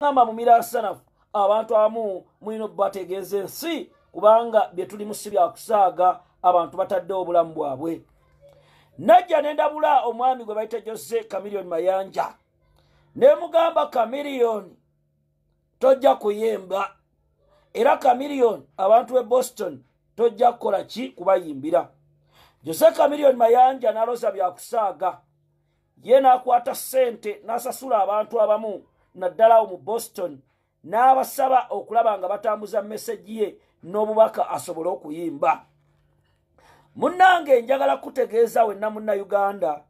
gamba mu mirasanafu abantu abamu mulina obategeeza ensi kubanga bye tulimu si byakusaaga abantu bataddewo obulamu bwabwe. Najja nendabula omwami gwe bayita jose kamiliyoni mayanja nemugamba kamiliyoni tojja kuyimba. Era kamiliyoni abantu be boston tojja kukola ki kubayimbira? Jose kamiliyoni mayanja naloza byakusaaga ye nakwata sente nasasula abantu abamu naddalawo mu boston n'abasaba okulaba nga batambuza meseji ye n'obubaka asobole okuyimba. Munnange njagala kutegeeza wenna munnauganda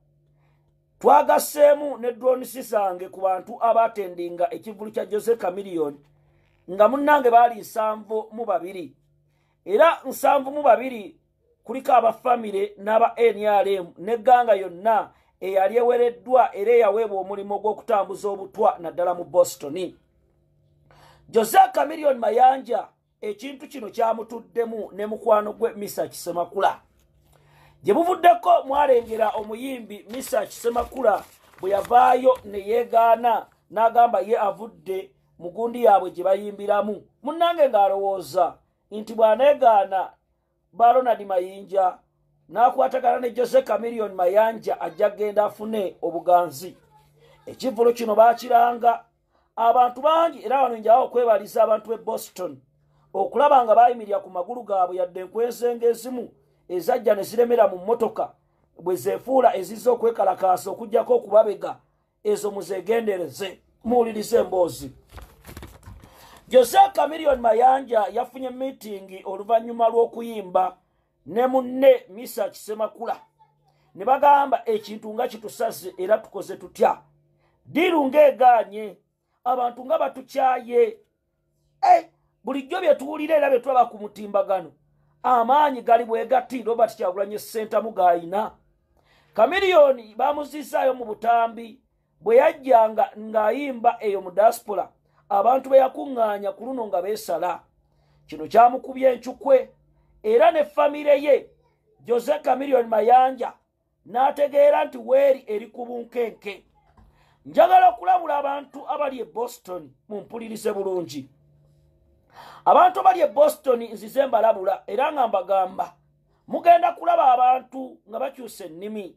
twagaseemu ne dronisi zange ku bantu abatendinga ekivulu kya jose camiliyoni nga munnange baali nsanvu mu babiri. Era nsanvu mu babiri kuliko abafamire n'aba nrm n'egganga yonna eyali ewereddwa era eyaweebwa omulimu gw'okutambuza obutwa naddala mu boston. Jose camiliyoni mayanja ekintu kino kyamutuddemu ne mukwano gwe misa kisemakula. Gye buvuddeko mwalengera omuyimbi misa kisemakula bwe yavaayo ne yeegaana n'agamba ye avudde mu gundi yaabwe gye bayimbiramu. Munnange ng'alowooza nti bw'aneegaana baronald mayinja n'akwatagana ne jose camiliyoni mayanja ajja genda afune obuganzi. Ekivvulo kino baakiranga abantu bangi era wano njawo okwebaliza abantu b'e boston. Okulaba nga bayimirira ku magulu gaabwe yadde enkwensenga ezimu ezajja ne ziremera mu mmotoka bwe zeefuula ezizza okwekalakaasa okugjako okubabega ezo muzeegendereze muwulirize emboozi jose camiliyoni mayanja yafunye miitingi oluvannyuma lw'okuyimba ne munne misa kisemakula. Ne bagamba ekintu nga kitusaze era tukoze tutya? Diiru ng'egaanye abantu nga batukyaye. E bulijjo bye tuwulira era bye tulaba ku mutimbagano. Amaanyi gali bwegati robert kyagulanye sentamu gaayina kamiliyoni bamuzizaayo mu butambi bwe yajjanga ng'ayimba eyo mu diaspora abantu be yakuŋŋaanya ku luno nga beesala. Kino kyamukubya encukwe era ne famire ye. Jose kamiliyoni mayanja n'ategeera nti weeri eri ku bunkenke. Njagala okulabula abantu abali e boston mumpulirize bulungi. Abantu abali e boston nzize mbalabula era nga mbagamba mugenda kulaba abantu nga bakyusa ennimi.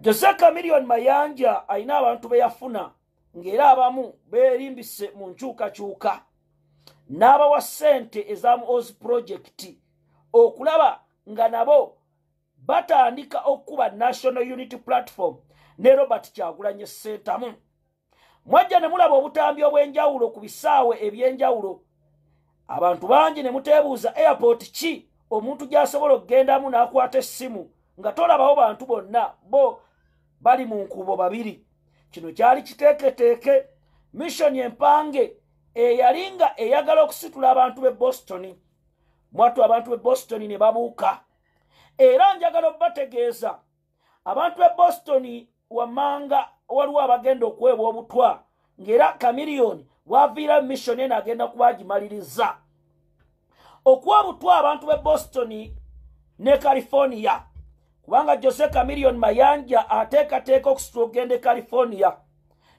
Jose kamiliyoni mayanja alina abantu be yafuna ng'era abamu beerimbise mu nkyukakyuka n'abawa ssente ezamu oz project okulaba nga nabo batandika okuba national unity platform ne robert kyagulanye sentamu mwajja ne mulaba obutambi obw'enjawulo ku bisaawe eby'enjawulo. Abantu bangi ne muteebuuza airport ki omuntu gy'asobola okugendamu n'akwata essimu nga tolabawo bantu bonna bo bali mu nkubo babiri. Kino kyali kiteeketeeke missoni empange eyali nga eyagala okusitula abantu b'e boston mwattu abantu b'e boston ne babuuka. Era njagala obategeeza abantu b'e boston wammanga waliwo abagenda okuweebwa obutwa ng'era kamiliyoni bwaviira missoni eno agenda kubagimaliriza. Okuwa obutwa abantu b'e boston ne california kubanga jose kamiliyoni mayanja ateekateeka okusitula okugenda e california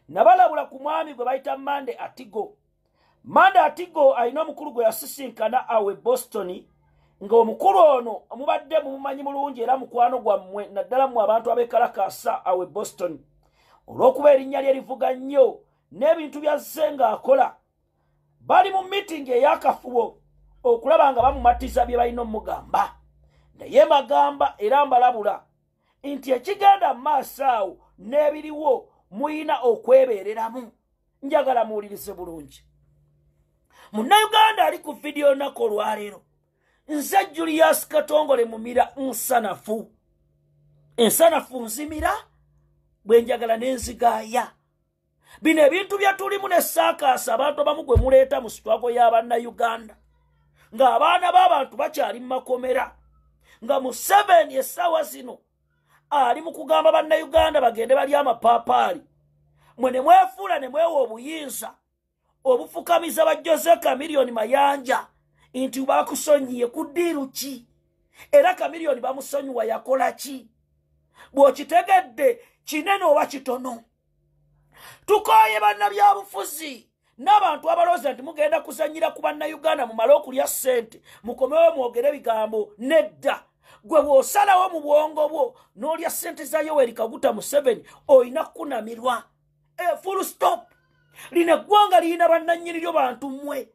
nabalabula ku mwami gwe bayita mande atigo mande atigo alina omukulu gwe yasisinkana awo e boston ng'omukulu ono mubadde mumumanyi mulungi era mukwano gwammwe naddala mu abantu abeekalakaasa awo e boston. Olw'okuba erinnya lye livuga nnyo n'ebintu byazze ng'akola bali mu mitingi ey'akafubo okulaba nga bamumatiza bye balina omugamba. Naye magamba era mbalabula nti ekigenda mu maaso awo n'ebiriwo muyina okwebeereramu. Njagala muwulirize bulungi munnayuganda ali ku vidiyo olunaku olwaleero. Nze julius katongole mumira nsanafu. Ensanafu nzimira bwe njagala n'enzigaaya bino ebintu byetulimu nessaakaasa abantu abamu gwe muleeta mu sitwago y'abannayuganda ng'abaana b'abantu bakyali mu makomera. Nga museveni essaawa zino ali mu kugamba bannayuganda bagende bali amapaapaali. Mwe ne mwefuula ne mwewa obuyinza obufukamiza ba jose kamiliyoni mayanja. Nti bakusonyiye ku ddiiru ki? Era kamiliyoni bamusonyiwa yakola ki? Bw'okitegedde kinene oba kitono? Tukoye bannabyabufuzi n'abantu abalooza nti mugenda kuzanyira ku bannayuganda mumale okulya ssente mukomewo mwogere ebigambo nedda. Gwe bw'osalawo mu bwongo bwo n'olya ssente za yoweri kaguta museveni olina kukunamirwa. E full stop lino eggwanga lirina bannannyiniryo bantu mmwe.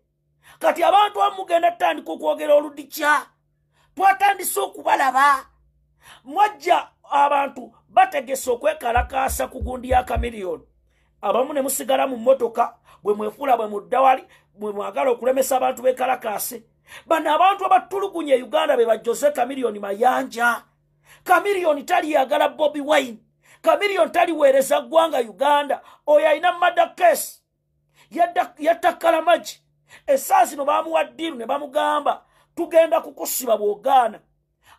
Kati abantu abamu mugenda tutandika okwogera oludikya. Twatandise okubalaba. Mwajja abantu bategese okwekalakaasa ku gundi ya kamiliyoni abamu ne musigala mu mmotoka bwe mwefuula bwe muddawali bwe mwagala okulemesa abantu bekalakaase bano abantu abatulugunya e uganda be bajose kamiliyoni mayanja. Kamiliyoni taliyagala bobi wine kamiliyoni taliweereza ggwanga uganda oyo alina madakesi yattakalamaji essaa zino bamuwa ddiiru ne bamugamba tugenda kukusiba bw'ogaana.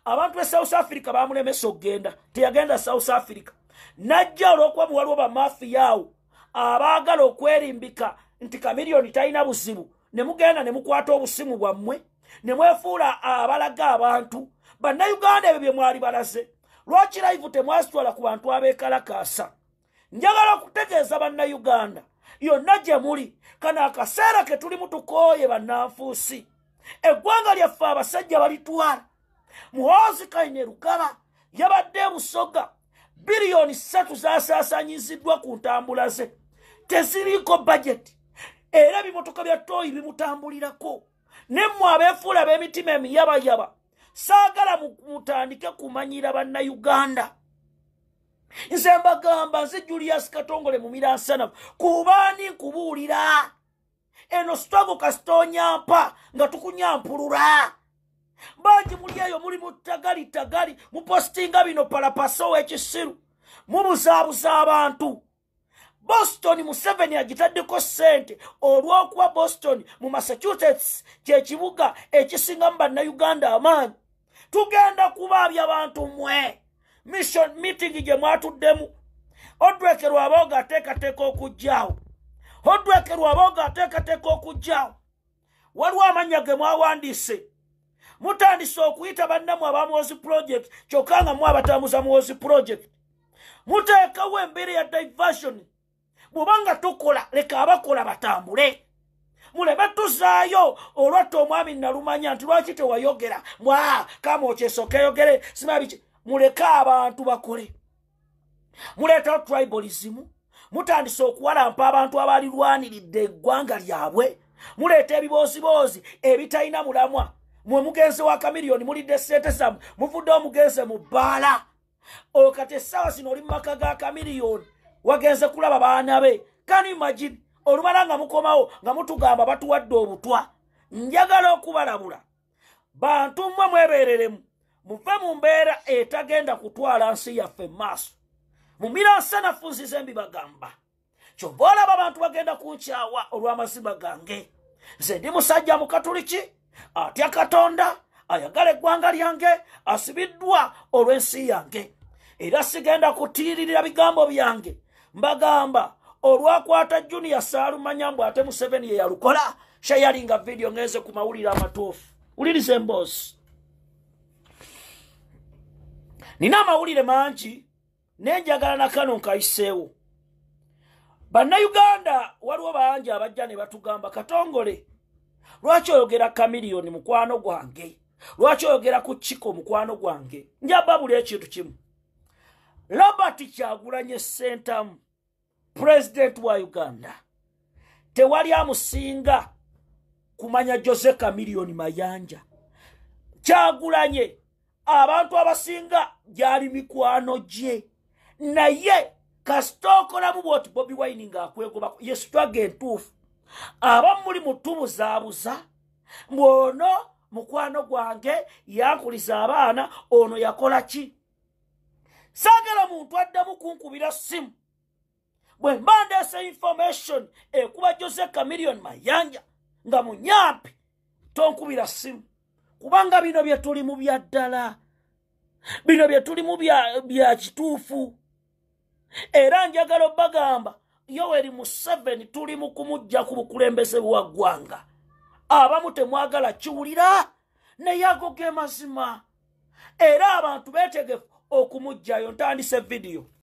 Abantu be south africa bamulemesa okgenda teyagenda south africa. Najja olw'okuba muwaliwo bamafiyaawo abaagala okwerimbika nti kamiliyoni talina buzibu ne mugenda ne mukwata obusimu bwammwe ne mwefuula abalaga abantu. Bannayuganda ebyo bye mwali balaze lwaki live temwasitwala ku bantu abeekalakaasa? Njagala okutegeeza bannayuganda yonna gye muli kano akaseera ke tulimu tukooye bannanfuusi. Eggwanga lyaffe abasajja balitwala. Muhoozi kaine rugaba yabadde ebusoga. Biliyoni ssatu zasaasanyiziddwa ku ntambula ze. Teziriiko bajeti era ebimotoka bya tooyi bimutambulirako nemmwe abeefuula b'emitima emiyabayaba saagala mutandike kumanyira bannayuganda. Nze mbagamba nze julius katongole mumiransanafu kubaani nkubuulira? Eno sitwago kasitonyampa nga tukunyampulula. Bangi muli eyo muli mutagali tagali mupositinga bino palapaso w'ekisiru mubuzaabuza abantu. Boston museveni agitaddeko ssente olw'okuba boston mu massachusetts kyekibuga ekisingamu bannayuganda amaanyi tugenda kubaabya abantu mmwe. Mission meeting gye mwatuddemu. Odwekerwa abooga ateekateeka okugjawo odwekerwa abooga ateekateeka okugjawo waliwo amannya ge mwawandiise. Mutandise okuyita bannamu abamuwozi project kyokka nga mu abatambuza muwozi project. Muteekawo embeera ya diversion. Bw'obanga tukola leka abakola batambule muleme tuzaayo olwatta omwami nalumanya nti lwaki tewayogera? Mbwa kama okyesookeyogere simabiki muleke abantu bakole. Muleetawo tribalism mutandise okuwalampa abantu abalirwaniridde eggwanga lyabwe. Muleeta ebibooziboozi ebitalina mulamwa. Mwe mugenze wa kamiliyoni mulidde sente zammwe muvudde omugenze mu bbaala. Okati essaawa zino oli mu maka ga kamiliyoni wagenze kulaba baana be. Kani olumala nga mukomawo nga mutugamba batuwadde obutwa. Njagala okubalabula. Bantu mmwe mwebeereremu. Muve mu mbeera etagenda kutwala nsi yaffe maaso. Mumira nsanafu nzize mbibagamba kyova olaba abantu bagenda kunkyawa olw'amazima gange. Nze ndi musajja mukatuliki atya katonda ayagala eggwanga lyange asibiddwa olw'ensi yange. Era sigenda kutiiririra bigambo byange. Mbagamba olwakwata juniya saalumanya mbw ate museveni ye yalukola sheyalinga vidiyo ngenze ku mawulire amatuufu. Wuliriza emboozi nina amawulire mangi nenjagala nakano nkayiseewo. Bannayuganda waliwo bangi abajja ne batugamba katongole lwaki oyogera kamiliyoni mukwano gwange? Lwaki oyogera ku kiko mukwano gwange? Njaba buli ekintu kimu. Robert kyagulanye sentamu pulezidenti wa uganda tewali amusinga kumanya jose kamiliyoni mayanja. Kyagulanye abantu abasinga gyali mikwano gye. Naye kasita okolamu bwoti bobi wine ngaakwegobako yesitwaga entuufu. Abamu muli mutubuzaabuza mbwono mukwano gwange yankuliza abaana ono yakola ki? Saagala muntu addamu kunkubira simu bwe mba ndeese information ekuba jose kamiliyoni mayanja nga munyampi tonkubira simu kubanga bino bye tulimu bya ddala bino bye tulimu bya kituufu. Era njagala obbagamba yoweri museveni tuli mu kumujja ku bukulembeze bwa ggwanga. Abamu temwagala kiwulira naye ago ge mazima era abantu beetegefu okumugjayo ntandise vidiyo